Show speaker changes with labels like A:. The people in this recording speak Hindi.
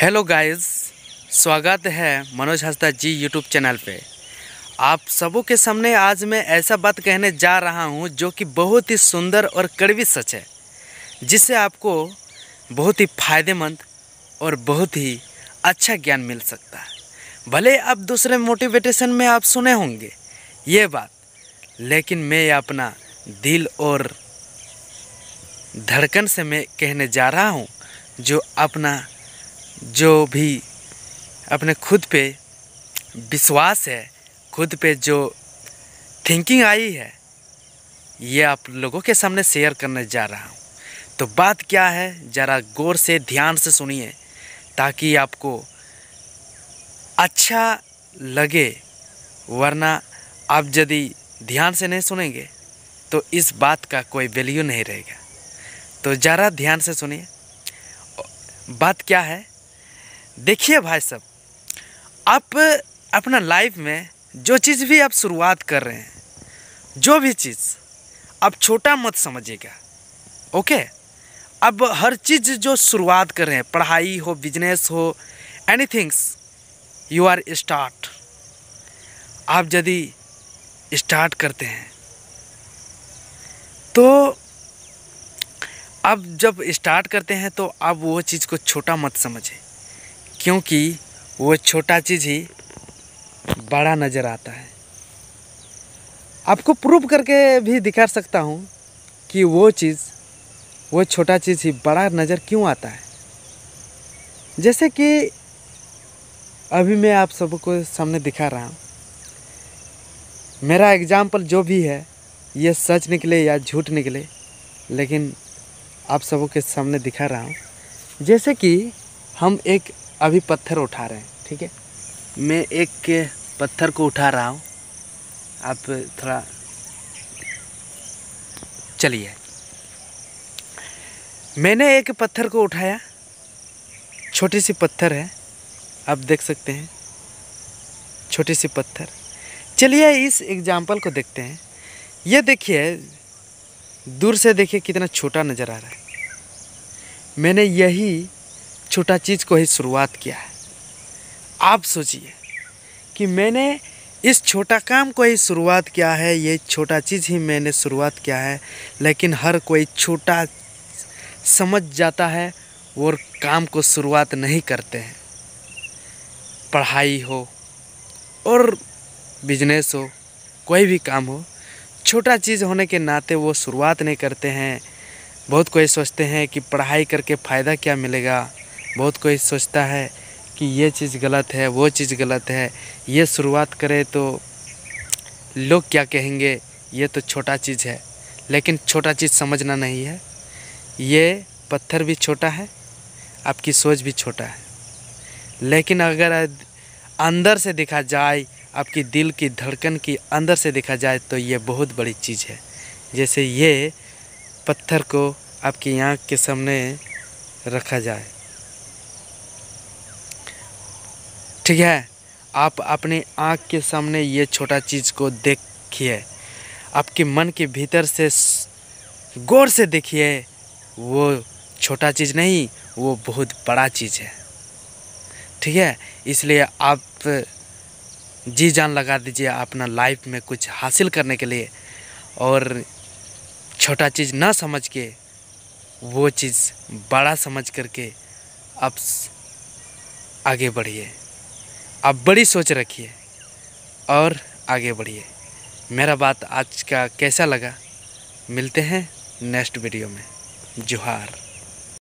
A: हेलो गाइस, स्वागत है मनोज हंसदा जी यूट्यूब चैनल पे। आप सबों के सामने आज मैं ऐसा बात कहने जा रहा हूँ जो कि बहुत ही सुंदर और कड़वी सच है, जिससे आपको बहुत ही फ़ायदेमंद और बहुत ही अच्छा ज्ञान मिल सकता है। भले आप दूसरे मोटिवेटेशन में आप सुने होंगे, ये बात, लेकिन मैं अपना दिल और धड़कन से मैं कहने जा रहा हूँ, जो अपना जो भी अपने खुद पे विश्वास है, खुद पे जो थिंकिंग आई है, ये आप लोगों के सामने शेयर करने जा रहा हूँ। तो बात क्या है, ज़रा गौर से ध्यान से सुनिए, ताकि आपको अच्छा लगे, वरना आप यदि ध्यान से नहीं सुनेंगे तो इस बात का कोई वैल्यू नहीं रहेगा। तो ज़रा ध्यान से सुनिए। बात क्या है देखिए भाई साहब, आप अपना लाइफ में जो चीज़ भी आप शुरुआत कर रहे हैं, जो भी चीज़, आप छोटा मत समझिएगा, ओके? अब हर चीज़ जो शुरुआत कर रहे हैं, पढ़ाई हो बिज़नेस हो एनीथिंग्स यू आर स्टार्ट आप यदि स्टार्ट करते हैं तो अब जब स्टार्ट करते हैं तो आप वो चीज़ को छोटा मत समझें क्योंकि वो छोटा चीज़ ही बड़ा नज़र आता है। आपको प्रूव करके भी दिखा सकता हूँ कि वो चीज़, वो छोटा चीज़ ही बड़ा नज़र क्यों आता है। जैसे कि अभी मैं आप सबको सामने दिखा रहा हूँ। मेरा एग्ज़ाम्पल जो भी है, ये सच निकले या झूठ निकले, लेकिन आप सबों के सामने दिखा रहा हूँ। जैसे कि हम एक अभी पत्थर उठा रहे हैं, ठीक है? मैं एक के पत्थर को उठा रहा हूँ। आप थोड़ा चलिए। मैंने एक पत्थर को उठाया। छोटी सी पत्थर है। आप देख सकते हैं। छोटी सी पत्थर। चलिए इस एग्ज़ाम्पल को देखते हैं। ये देखिए, दूर से देखिए कितना छोटा नज़र आ रहा है। मैंने यही छोटा चीज़ को ही शुरुआत किया है। आप सोचिए कि मैंने इस छोटा काम को ही शुरुआत किया है, ये छोटा चीज़ ही मैंने शुरुआत किया है, लेकिन हर कोई छोटा समझ जाता है और काम को शुरुआत नहीं करते हैं। पढ़ाई हो और बिज़नेस हो, कोई भी काम हो, छोटा चीज़ होने के नाते वो शुरुआत नहीं करते हैं। बहुत कोई सोचते हैं कि पढ़ाई करके फ़ायदा क्या मिलेगा। बहुत कोई सोचता है कि ये चीज़ गलत है, वो चीज़ गलत है। ये शुरुआत करें तो लोग क्या कहेंगे, ये तो छोटा चीज़ है। लेकिन छोटा चीज़ समझना नहीं है। ये पत्थर भी छोटा है, आपकी सोच भी छोटा है। लेकिन अगर अंदर से देखा जाए, आपकी दिल की धड़कन की अंदर से देखा जाए तो ये बहुत बड़ी चीज़ है। जैसे ये पत्थर को आपकी आँख के सामने रखा जाए। ठीक है, आप अपने आँख के सामने ये छोटा चीज़ को देखिए। आपके मन के भीतर से गौर से देखिए, वो छोटा चीज़ नहीं, वो बहुत बड़ा चीज़ है। ठीक है, इसलिए आप जी जान लगा दीजिए अपना लाइफ में कुछ हासिल करने के लिए और छोटा चीज़ ना समझ के, वो चीज़ बड़ा समझ करके आप आगे बढ़िए। आप बड़ी सोच रखिए और आगे बढ़िए। मेरा बात आज का कैसा लगा? मिलते हैं नेक्स्ट वीडियो में। जोहार।